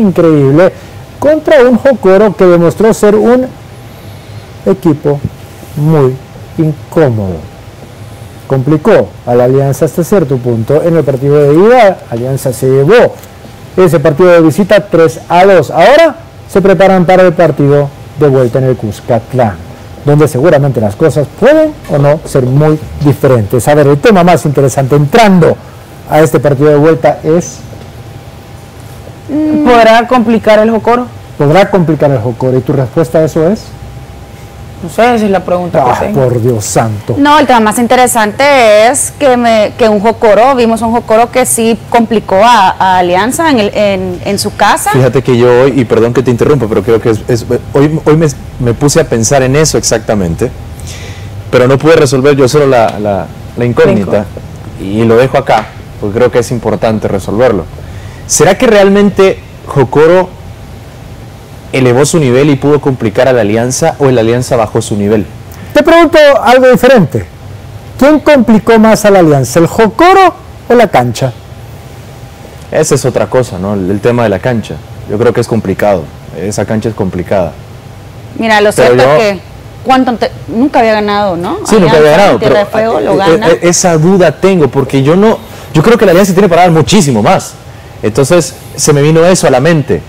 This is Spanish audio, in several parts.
increíble contra un Jocoro que demostró ser un equipo muy incómodo. Complicó a la Alianza hasta cierto punto en el partido de ida. Alianza se llevó ese partido de visita 3 a 2. Ahora se preparan para el partido de vuelta en el Cuscatlán, donde seguramente las cosas pueden o no ser muy diferentes. A ver, el tema más interesante entrando a este partido de vuelta es... ¿Podrá complicar el Jocoro? Podrá complicar el Jocoro. ¿Y tu respuesta a eso es? No sé, esa es la pregunta ah, por Dios santo. No, el tema más interesante es que, me, que un Jocoro, vimos un Jocoro que sí complicó a, Alianza en, el, en, su casa. Fíjate que yo hoy, y perdón que te interrumpa, pero creo que es, hoy, hoy me, puse a pensar en eso exactamente, pero no pude resolver yo solo la, la, la incógnita, y lo dejo acá, porque creo que es importante resolverlo. ¿Será que realmente Jocoro elevó su nivel y pudo complicar a la alianza o la alianza bajó su nivel? Te pregunto algo diferente. ¿Quién complicó más a la alianza, el Jocoro o la cancha? Esa es otra cosa, ¿no? El, tema de la cancha. Yo creo que es complicado. Esa cancha es complicada. Mira, lo cierto es que ¿cuánto nunca había ganado, ¿no? Sí, nunca había ganado. Pero eh, eh, esa duda tengo, porque yo no, yo creo que la alianza tiene para dar muchísimo más. Entonces se me vino eso a la mente.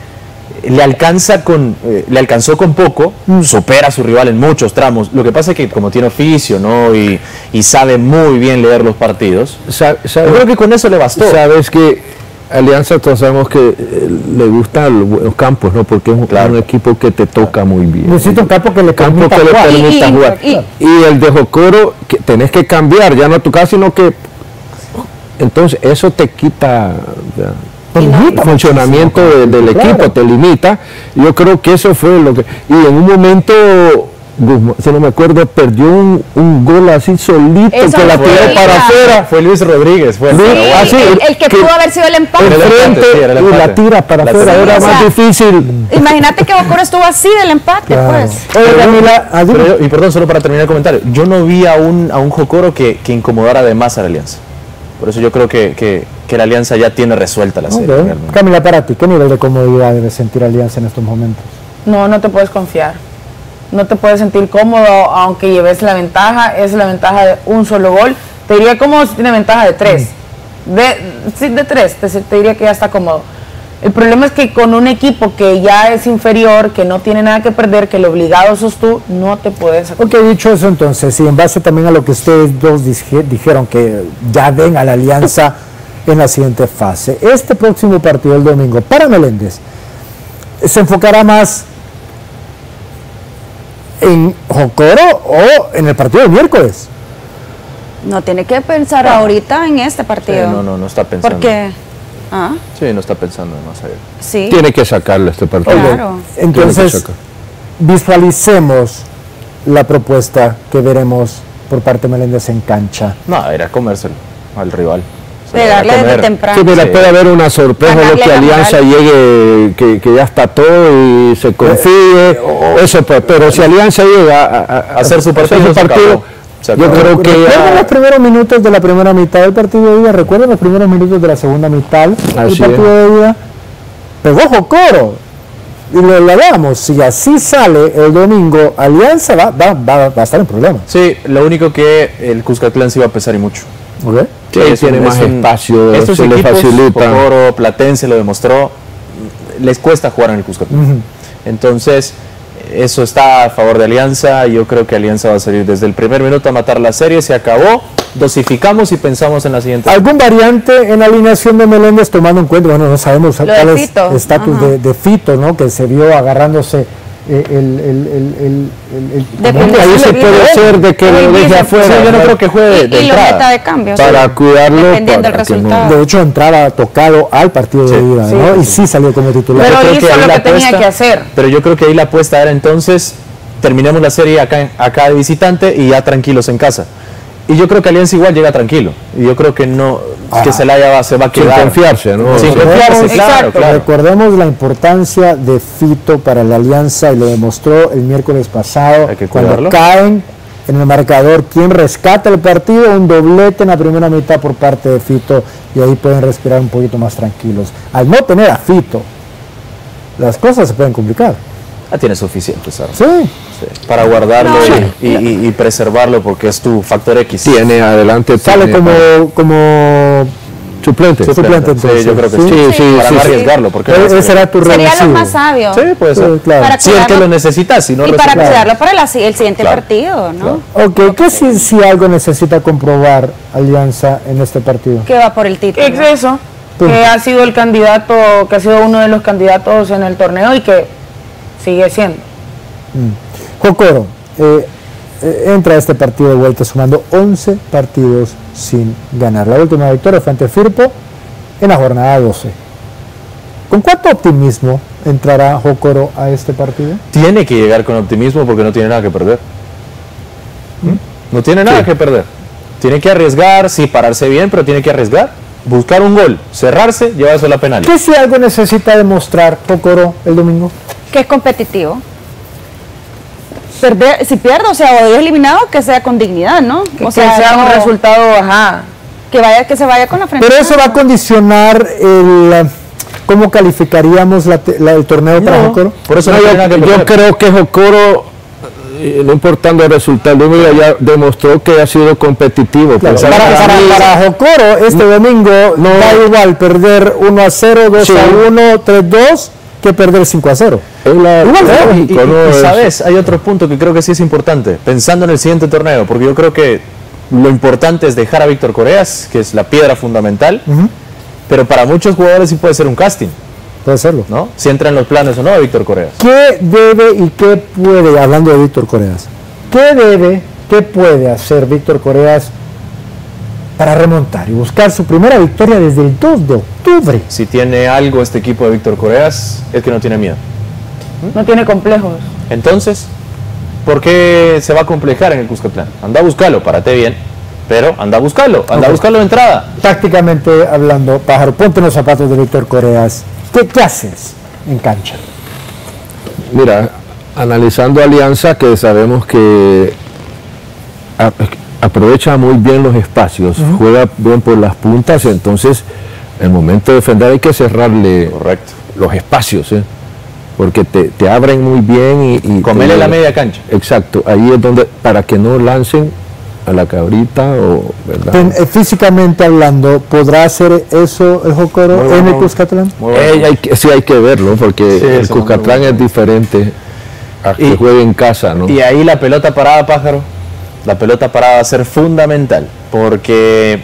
Le alcanza con eh, le alcanzó con poco mm. supera a su rival en muchos tramos. Lo que pasa es que como tiene oficio no y, sabe muy bien leer los partidos yo creo que con eso le bastó. Sabes que Alianza todos sabemos que eh, le gustan los campos no porque es un, equipo que te toca muy bien. Necesita un campo que le campo que le permita jugar. y, el de Jocoro que tenés que cambiar ya no tu casa sino que entonces eso te quita el funcionamiento del, equipo, te limita. Yo creo que eso fue lo que... Y en un momento, si no me acuerdo, perdió un, gol así solito que la tiró para afuera. Fue Luis Rodríguez, fue así, el, que, pudo haber sido el empate. y la tira para afuera, era más difícil. Imagínate que Bocoro estuvo así del empate, pues. y perdón, solo para terminar el comentario, yo no vi a un, a un Jocoro que, que incomodara de más a la Alianza. Por eso yo creo que, que, la Alianza ya tiene resuelta la serie. Camila, para ti, ¿qué nivel de comodidad debe sentir Alianza en estos momentos? No, no te puedes confiar. No te puedes sentir cómodo aunque lleves la ventaja. Es la ventaja de un solo gol. Te diría cómodo si tiene ventaja de tres. Mm. De, sí, de tres, te, te diría que ya está cómodo. El problema es que con un equipo que ya es inferior, que no tiene nada que perder, que lo obligado sos tú, no te puedes Ok, dicho eso entonces, y en base también a lo que ustedes dos dijeron, que ya ven a la alianza en la siguiente fase, este próximo partido el domingo para Meléndez se enfocará más en Jocoro o en el partido del miércoles. No tiene que pensar ahorita en este partido. no, no, no está pensando. Porque ¿Ah? Sí, no está pensando en más allá. Sí. Tiene que sacarle este partido. Claro. Entonces, visualicemos la propuesta que veremos por parte de Meléndez en cancha. No, era comérselo al rival. Pegarle desde temprano. Sí, mira, puede haber una sorpresa lo que Alianza llegue, que, que, ya está todo y se confíe. eso, pues, pero si Alianza llega a, hacer su partido, partido yo creo que recuerden los primeros minutos de la primera mitad del partido de ida, recuerden los primeros minutos de la segunda mitad del partido de ida, pegó Jocoro. Y lo, hablamos, si así sale el domingo, Alianza va, va, va, a estar en problemas. Sí, lo único que el Cuscatlán se iba a pesar y mucho. Okay. Sí, tiene más espacio, estos se le facilita. Jocoro, Platense lo demostró, les cuesta jugar en el Cuscatlán. Entonces, eso está a favor de Alianza. Yo creo que Alianza va a salir desde el primer minuto a matar la serie. Se acabó. Dosificamos y pensamos en la siguiente. ¿Algún variante en la alineación de Meléndez tomando en cuenta? Bueno, no sabemos cuál es el estatus de, de, Fito, ¿no? Que se vio agarrándose eh, el, el, el, ahí se puede ser de que lo deje afuera. yo no creo que juegue de, entrada. de cambio. Para cuidarlo. Dependiendo del resultado. De hecho, entraba tocado al partido de ida, ¿no? Y sí salió como titular. Pero hizo lo que tenía que hacer. Pero yo creo que ahí la apuesta era entonces, terminemos la serie acá, acá de visitante y ya tranquilos en casa. Y yo creo que Alianza igual llega tranquilo. Y yo creo que no que Celaya va, se va a quedar. Sin confiarse, ¿no? Sin confiarse, claro, claro, Recordemos la importancia de Fito para la Alianza y lo demostró el miércoles pasado. cuando caen en el marcador, quien rescata el partido, un doblete en la primera mitad por parte de Fito y ahí pueden respirar un poquito más tranquilos. Al no tener a Fito las cosas se pueden complicar. Ah, tienes suficientes armas. Sí. Sí, Para guardarlo No, y, y- y preservarlo porque es tu factor X. Tiene adelante. Sale tiene como, como suplente. Suplente, Sí, yo creo que Sí, sí. sí, sí, para sí, no arriesgarlo. Porque e- ese era tu Sería lo más sabio. Sí, puede ser. Claro. Para Si es que lo necesitas, si no y para cuidarlo para la- el siguiente Claro. partido, ¿no? Ok, ¿qué si, si algo necesita comprobar Alianza en este partido? Que va por el título. Que ha sido el candidato, que ha sido uno de los candidatos en el torneo y que sigue siendo. Jocoro, eh, eh, entra a este partido de vuelta sumando 11 partidos sin ganar. La última victoria fue ante Firpo en la jornada 12. ¿Con cuánto optimismo entrará Jocoro a este partido? Tiene que llegar con optimismo porque no tiene nada que perder. ¿Mm? No tiene nada que perder. Tiene que arriesgar, sí, pararse bien, pero tiene que arriesgar. Buscar un gol, cerrarse, llevarse a la penal. ¿Qué si algo necesita demostrar Jocoro el domingo? Que es competitivo. Perder, si pierde, o sea, o es eliminado, que sea con dignidad, ¿no? Que, o que sea un no- resultado, ajá. que vaya, que se vaya con la frente. Pero eso va a condicionar el, cómo calificaríamos la te- la- el torneo para Jocoro. por eso No, no, yo, creo que Jocoro, eh, no importando el resultado, Domingo ya demostró que ha sido competitivo. Claro, para, para, para Jocoro, este domingo no. da igual perder 1 a 0, 2 Sí. a 1, 3 2 que perder 5 a 0. es la- Igual. Y, lógico, y- ¿no? y Es- sabes, hay otro punto que creo que sí es importante, pensando en el siguiente torneo, porque yo creo que lo importante es dejar a Víctor Coreas, que es la piedra fundamental, pero para muchos jugadores sí puede ser un casting, Puede serlo. ¿no? Si entra en los planes o no de Víctor Coreas. ¿Qué debe y qué puede, hablando de Víctor Coreas, qué debe, qué puede hacer Víctor Coreas para remontar y buscar su primera victoria desde el 2 de octubre? Si tiene algo este equipo de Víctor Coreas, es que no tiene miedo. No tiene complejos. Entonces, ¿por qué se va a complejar en el Cuscatlán? Anda a buscarlo, párate bien, pero anda a buscarlo, anda a buscarlo de entrada. Tácticamente hablando, Pájaro, ponte en los zapatos de Víctor Coreas. ¿Qué, qué haces en cancha? Mira, analizando Alianza, que sabemos que a- aprovecha muy bien los espacios, juega bien por las puntas, entonces el momento de defender hay que cerrarle Correcto. los espacios, ¿eh? porque te, te abren muy bien y... y Comele te- la media cancha. Exacto, ahí es donde, para que no lancen a la cabrita o... ¿verdad? Ten- eh, físicamente hablando, ¿podrá hacer eso el Jocoro Muy en el. Cuscatlán? Bueno. Eh, hay que- sí hay que verlo, porque Sí, el Cuscatlán bueno. es diferente a que Y- juegue en casa, ¿no? Y ahí la pelota parada, pájaro, la pelota parada va a ser fundamental, porque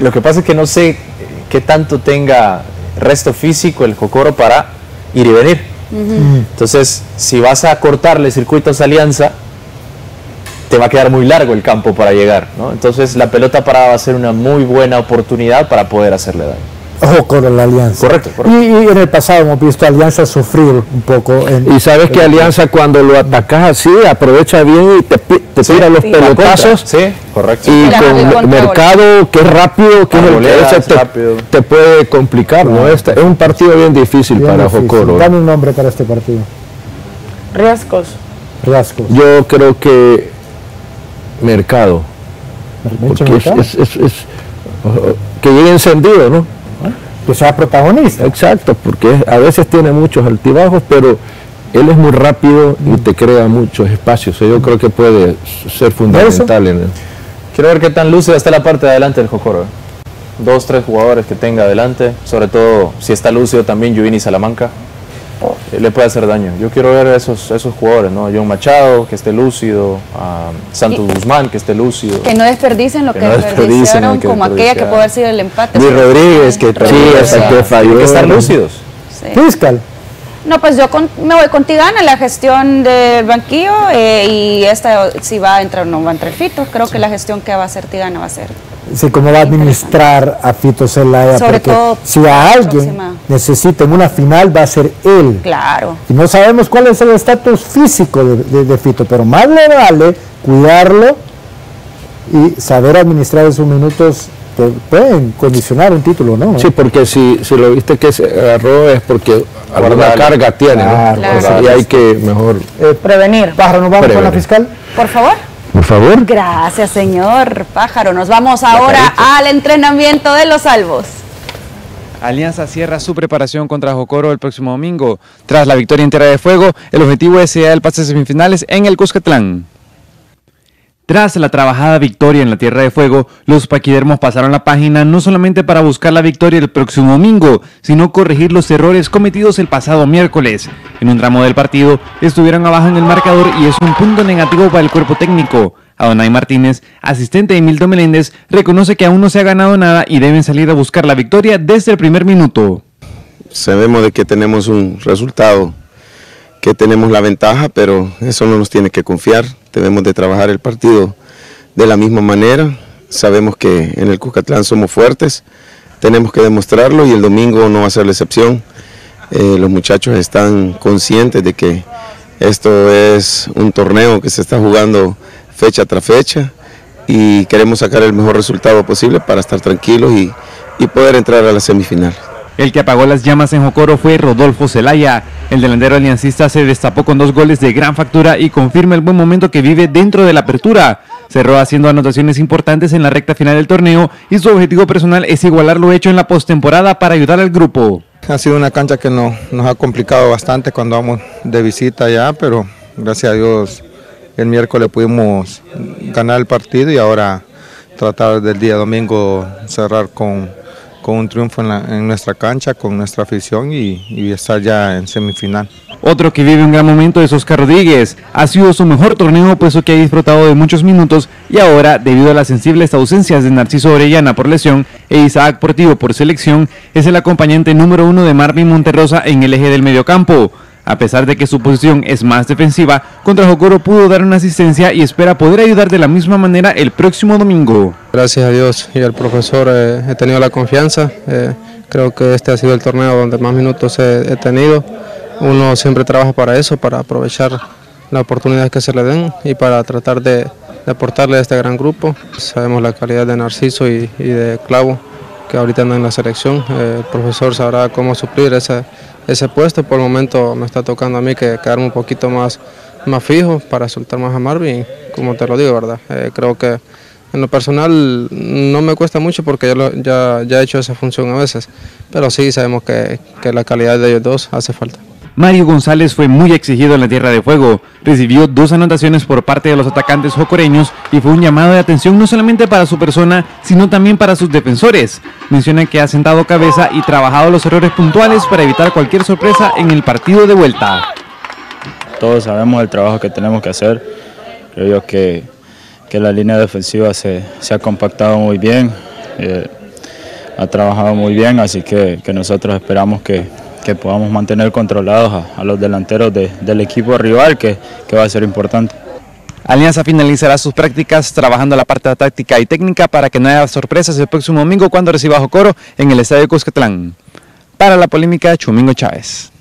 lo que pasa es que no sé qué tanto tenga resto físico el Jocoro para ir y venir. Entonces, si vas a cortarle circuitos a Alianza, te va a quedar muy largo el campo para llegar, ¿no? Entonces, la pelota parada va a ser una muy buena oportunidad para poder hacerle daño. Jocoro en la Alianza. Correcto, correcto. Y, y en el pasado hemos visto a Alianza sufrir un poco. En, Y sabes que Alianza cuando lo atacas así, aprovecha bien y te, tira los sí. Pelotazos. Sí, correcto. Y con Mercado, que es rápido, que es el que te, rápido. te puede complicar, ¿no? Este es un partido bien difícil bien para difícil. Jocoro. Dame un nombre para este partido. Riesgos. Riascos. Yo creo que Mercado, Mencho porque es, Mercado. es- es- es- que llegue encendido, ¿no? Que sea protagonista. Exacto, porque a veces tiene muchos altibajos, pero él es muy rápido y te crea muchos espacios. Yo creo que puede ser fundamental en el... Quiero ver qué tan lúcida está la parte de adelante del Jocoro. Dos, tres jugadores que tenga adelante, sobre todo si está lúcido también Yuvini Salamanca, le puede hacer daño. Yo quiero ver a esos, esos jugadores, ¿no? John Machado, que esté lúcido, a Santos Guzmán, que esté lúcido. Que no desperdicien lo Que que, no desperdiciaron, que como aquella que puede haber sido el empate. Luis Rodríguez, que perdió Sí, que falló. Que estar lúcidos. Sí. Fiscal. No, pues yo con- me voy con Tigana, la gestión del banquillo eh, y esta si va a entrar o no va a entrar Fito. Creo que la gestión que va a hacer Tigana va a ser. Sí, cómo va a administrar a Fito Zelaya. Sobre porque todo si a alguien próxima. necesita en una final, va a ser él. Claro. Y no sabemos cuál es el estatus físico de, de- de Fito, pero más le vale cuidarlo y saber administrar esos minutos que pueden condicionar un título, ¿no? Sí, porque si, si lo viste que se agarró es porque alguna carga tiene, ¿no? Claro, Claro. Y hay que mejor... Eh, Prevenir. Pájaro, ¿nos vamos con la fiscal? Por favor. Por favor. Gracias, señor Pájaro. Nos vamos ahora al entrenamiento de los salvos. Alianza cierra su preparación contra Jocoro el próximo domingo. Tras la victoria en Tierra de Fuego, el objetivo es sellar el pase a semifinales en el Cuscatlán. Tras la trabajada victoria en la Tierra de Fuego, los paquidermos pasaron la página no solamente para buscar la victoria el próximo domingo, sino corregir los errores cometidos el pasado miércoles. En un tramo del partido, estuvieron abajo en el marcador y es un punto negativo para el cuerpo técnico. Adonai Martínez, asistente de Milton Meléndez, reconoce que aún no se ha ganado nada y deben salir a buscar la victoria desde el primer minuto. Sabemos de que tenemos un resultado, que tenemos la ventaja, pero eso no nos tiene que confiar. Debemos de trabajar el partido de la misma manera. Sabemos que en el Cucatlán somos fuertes, tenemos que demostrarlo y el domingo no va a ser la excepción. Eh, los muchachos están conscientes de que esto es un torneo que se está jugando fecha tras fecha y queremos sacar el mejor resultado posible para estar tranquilos y, y poder entrar a la semifinal. El que apagó las llamas en Jocoro fue Rodolfo Zelaya. El delantero aliancista se destapó con dos goles de gran factura y confirma el buen momento que vive dentro de la apertura. Cerró haciendo anotaciones importantes en la recta final del torneo y su objetivo personal es igualar lo hecho en la postemporada para ayudar al grupo. Ha sido una cancha que no, nos ha complicado bastante cuando vamos de visita ya, pero gracias a Dios el miércoles pudimos ganar el partido y ahora tratar del día domingo cerrar con, con un triunfo en, nuestra cancha, con nuestra afición y, y, estar ya en semifinal. Otro que vive un gran momento es Oscar Rodríguez. Ha sido su mejor torneo puesto que ha disfrutado de muchos minutos y ahora, debido a las sensibles ausencias de Narciso Orellana por lesión e Isaac Portivo por selección, es el acompañante número uno de Marvin Monterrosa en el eje del mediocampo. A pesar de que su posición es más defensiva, contra Jocoro pudo dar una asistencia y espera poder ayudar de la misma manera el próximo domingo. Gracias a Dios y al profesor eh, he tenido la confianza. Eh, creo que este ha sido el torneo donde más minutos he, he, tenido. Uno siempre trabaja para eso, para aprovechar la oportunidad que se le den y para tratar de, de aportarle a este gran grupo. Sabemos la calidad de Narciso y, y de Clavo, que ahorita andan en la selección. Eh, el profesor sabrá cómo suplir esa ese puesto. Por el momento me está tocando a mí que quedarme un poquito más, más fijo para soltar más a Marvin, como te lo digo, ¿verdad? Eh, creo que en lo personal no me cuesta mucho porque ya, lo, ya, ya, he hecho esa función a veces, pero sí sabemos que, que la calidad de ellos dos hace falta. Mario González fue muy exigido en la Tierra de Fuego. Recibió dos anotaciones por parte de los atacantes jocoreños y fue un llamado de atención no solamente para su persona, sino también para sus defensores. Menciona que ha sentado cabeza y trabajado los errores puntuales para evitar cualquier sorpresa en el partido de vuelta. Todos sabemos el trabajo que tenemos que hacer. Creo yo que, que la línea defensiva se, se ha compactado muy bien, eh, ha trabajado muy bien, así que, que nosotros esperamos que, que podamos mantener controlados a, a los delanteros de, del equipo rival, que, que, va a ser importante. Alianza finalizará sus prácticas trabajando la parte táctica y técnica para que no haya sorpresas el próximo domingo cuando reciba Jocoro en el Estadio Cuscatlán. Para la polémica, Chumingo Chávez.